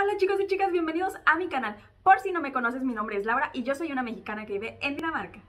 Hola chicos y chicas, bienvenidos a mi canal. Por si no me conoces, mi nombre es Laura y yo soy una mexicana que vive en Dinamarca.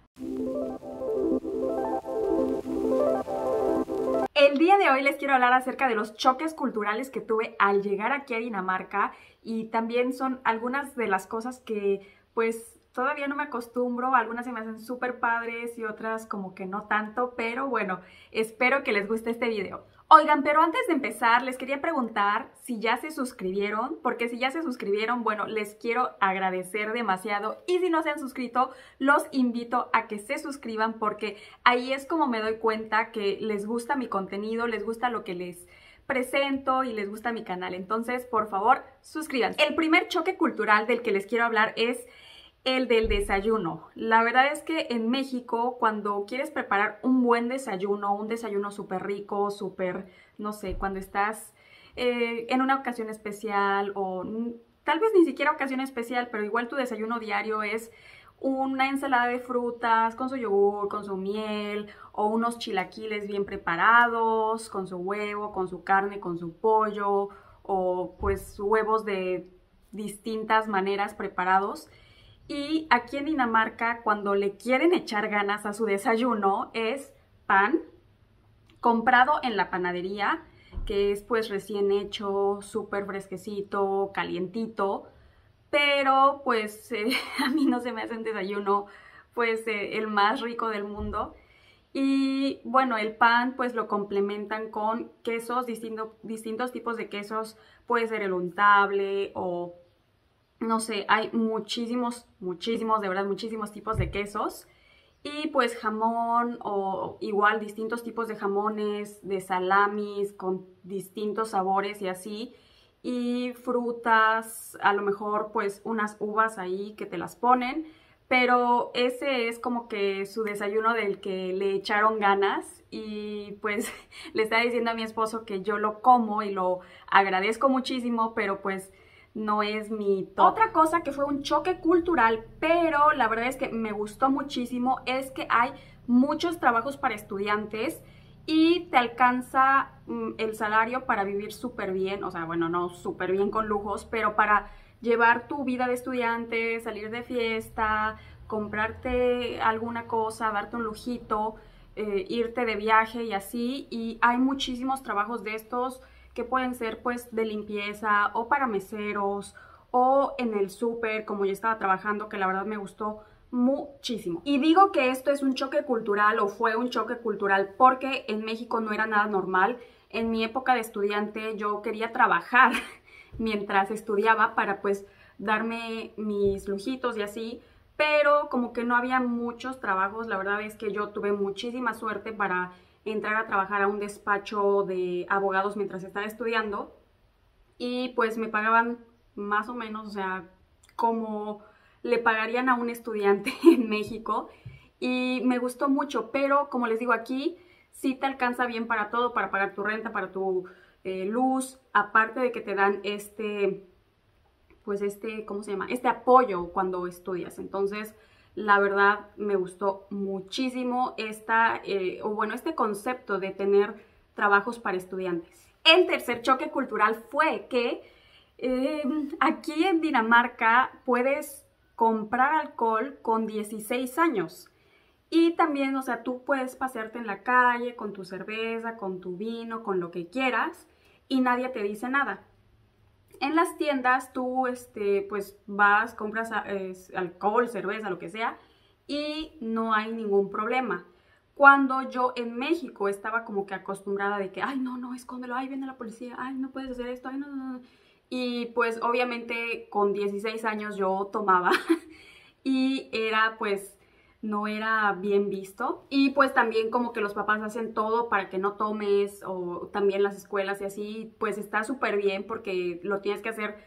El día de hoy les quiero hablar acerca de los choques culturales que tuve al llegar aquí a Dinamarca y también son algunas de las cosas que pues todavía no me acostumbro, algunas se me hacen súper padres y otras como que no tanto, pero bueno, espero que les guste este video. Oigan, pero antes de empezar, les quería preguntar si ya se suscribieron, porque si ya se suscribieron, bueno, les quiero agradecer demasiado y si no se han suscrito, los invito a que se suscriban porque ahí es como me doy cuenta que les gusta mi contenido, les gusta lo que les presento y les gusta mi canal. Entonces, por favor, suscríbanse. El primer choque cultural del que les quiero hablar es el del desayuno. La verdad es que en México, cuando quieres preparar un buen desayuno, un desayuno súper rico, súper, no sé, cuando estás eh, en una ocasión especial o tal vez ni siquiera ocasión especial, pero igual tu desayuno diario es una ensalada de frutas con su yogur, con su miel o unos chilaquiles bien preparados, con su huevo, con su carne, con su pollo o pues huevos de distintas maneras preparados. Y aquí en Dinamarca, cuando le quieren echar ganas a su desayuno, es pan comprado en la panadería, que es pues recién hecho, súper fresquecito, calientito, pero pues eh, a mí no se me hace un desayuno pues eh, el más rico del mundo. Y bueno, el pan pues lo complementan con quesos, distintos tipos de quesos, puede ser el untable o no sé, hay muchísimos, muchísimos, de verdad, muchísimos tipos de quesos. Y pues jamón o igual distintos tipos de jamones, de salamis con distintos sabores y así. Y frutas, a lo mejor pues unas uvas ahí que te las ponen. Pero ese es como que su desayuno del que le echaron ganas y pues le está diciendo a mi esposo que yo lo como y lo agradezco muchísimo, pero pues no es mi top. Otra cosa que fue un choque cultural, pero la verdad es que me gustó muchísimo, es que hay muchos trabajos para estudiantes y te alcanza mm, el salario para vivir súper bien, o sea, bueno, no súper bien con lujos, pero para llevar tu vida de estudiante, salir de fiesta, comprarte alguna cosa, darte un lujito, eh, irte de viaje y así. Y hay muchísimos trabajos de estos que pueden ser pues de limpieza o para meseros o en el súper, como yo estaba trabajando, que la verdad me gustó muchísimo. Y digo que esto es un choque cultural o fue un choque cultural porque en México no era nada normal. En mi época de estudiante yo quería trabajar mientras estudiaba para pues darme mis lujitos y así, pero como que no había muchos trabajos, la verdad es que yo tuve muchísima suerte para entrar a trabajar a un despacho de abogados mientras estaba estudiando y pues me pagaban más o menos, o sea, como le pagarían a un estudiante en México y me gustó mucho, pero como les digo aquí, sí te alcanza bien para todo, para pagar tu renta, para tu eh, luz, aparte de que te dan este, pues este, ¿cómo se llama? Este apoyo cuando estudias. Entonces, la verdad me gustó muchísimo esta, eh, o bueno, este concepto de tener trabajos para estudiantes. El tercer choque cultural fue que em, aquí en Dinamarca puedes comprar alcohol con 16 años. Y también, o sea, tú puedes pasearte en la calle con tu cerveza, con tu vino, con lo que quieras y nadie te dice nada. En las tiendas tú, este, pues vas, compras alcohol, cerveza, lo que sea, y no hay ningún problema. Cuando yo en México estaba como que acostumbrada de que, ay, no, no, escóndelo, ay, viene la policía, ay, no puedes hacer esto, ay, no, no, no. Y pues obviamente con 16 años yo tomaba y era pues no era bien visto. Y pues también como que los papás hacen todo para que no tomes o también las escuelas y así, pues está súper bien porque lo tienes que hacer,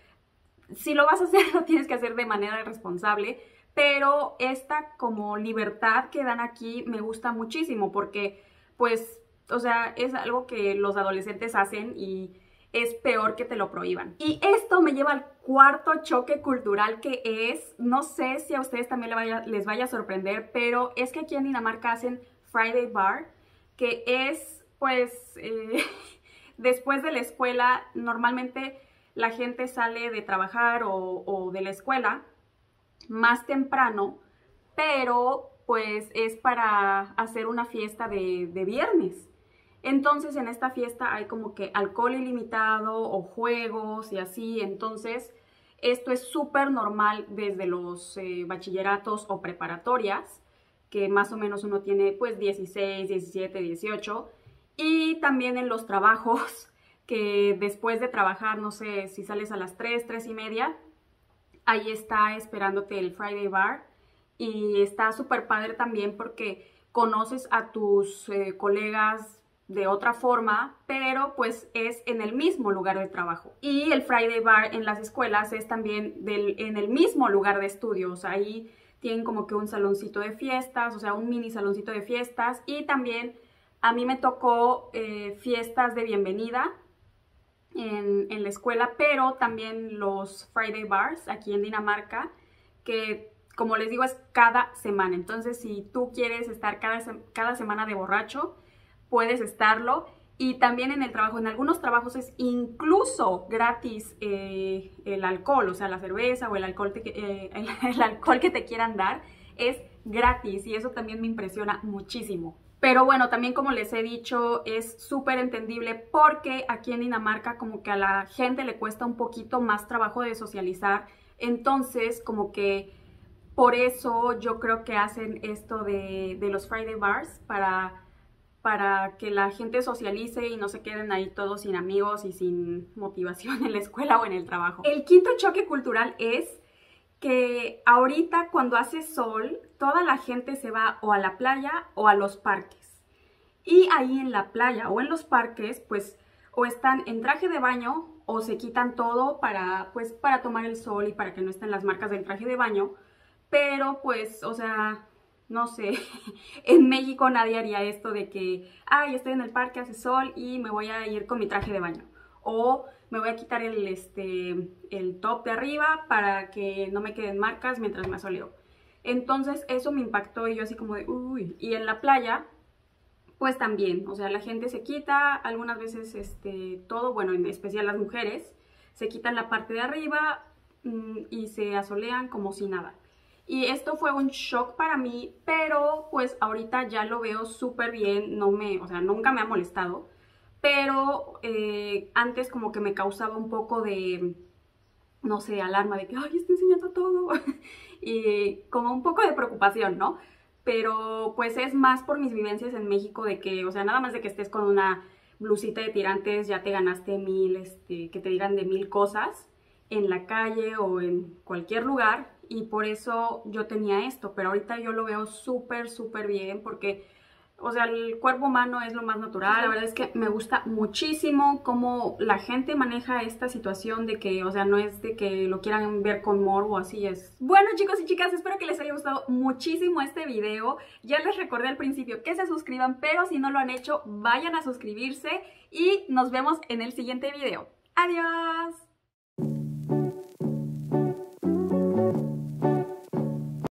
si lo vas a hacer, lo tienes que hacer de manera responsable. Pero esta como libertad que dan aquí me gusta muchísimo porque pues, o sea, es algo que los adolescentes hacen y es peor que te lo prohíban. Y esto me lleva al cuarto choque cultural que es, no sé si a ustedes también les vaya, a sorprender, pero es que aquí en Dinamarca hacen Friday Bar, que es pues eh, después de la escuela normalmente la gente sale de trabajar o, de la escuela más temprano, pero pues es para hacer una fiesta de viernes. Entonces en esta fiesta hay como que alcohol ilimitado o juegos y así, entonces esto es súper normal desde los eh, bachilleratos o preparatorias, que más o menos uno tiene pues 16, 17, 18, y también en los trabajos, que después de trabajar, no sé, si sales a las 3, 3 y media, ahí está esperándote el Friday Bar, y está súper padre también porque conoces a tus eh, colegas de otra forma, pero pues es en el mismo lugar de trabajo. Y el Friday Bar en las escuelas es también del, en el mismo lugar de estudios. Ahí tienen como que un saloncito de fiestas, o sea, un mini saloncito de fiestas. Y también a mí me tocó eh, fiestas de bienvenida en, en la escuela, pero también los Friday Bars aquí en Dinamarca, que como les digo es cada semana. Entonces, si tú quieres estar cada, cada semana de borracho, puedes estarlo. Y también en el trabajo, en algunos trabajos es incluso gratis eh, el alcohol, o sea, la cerveza o el alcohol, eh, el, alcohol que te quieran dar es gratis y eso también me impresiona muchísimo. Pero bueno, también como les he dicho, es súper entendible porque aquí en Dinamarca como que a la gente le cuesta un poquito más trabajo de socializar. Entonces, como que por eso yo creo que hacen esto de, de los Friday Bars para para que la gente socialice y no se queden ahí todos sin amigos y sin motivación en la escuela o en el trabajo. El quinto choque cultural es que ahorita cuando hace sol, toda la gente se va o a la playa o a los parques. Y ahí en la playa o en los parques, pues o están en traje de baño o se quitan todo para pues para tomar el sol y para que no estén las marcas del traje de baño, pero pues, o sea, no sé, en México nadie haría esto de que, ay, estoy en el parque, hace sol y me voy a ir con mi traje de baño. O me voy a quitar el, este, el top de arriba para que no me queden marcas mientras me asoleo. Entonces eso me impactó y yo así como de, uy, y en la playa, pues también, o sea, la gente se quita, algunas veces este, todo, bueno, en especial las mujeres, se quitan la parte de arriba mm, y se asolean como si nada. Y esto fue un shock para mí, pero pues ahorita ya lo veo súper bien, no me, o sea, nunca me ha molestado. Pero eh, antes como que me causaba un poco de, no sé, alarma de que, ay, está enseñando todo. y como un poco de preocupación, ¿no? Pero pues es más por mis vivencias en México de que, o sea, nada más de que estés con una blusita de tirantes, ya te ganaste mil, este, que te digan de mil cosas en la calle o en cualquier lugar y por eso yo tenía esto, pero ahorita yo lo veo súper, súper bien porque, o sea, el cuerpo humano es lo más natural. La verdad es que me gusta muchísimo cómo la gente maneja esta situación de que, o sea, no es de que lo quieran ver con morbo, así es. Bueno, chicos y chicas, espero que les haya gustado muchísimo este video. Ya les recordé al principio que se suscriban, pero si no lo han hecho, vayan a suscribirse y nos vemos en el siguiente video. ¡Adiós!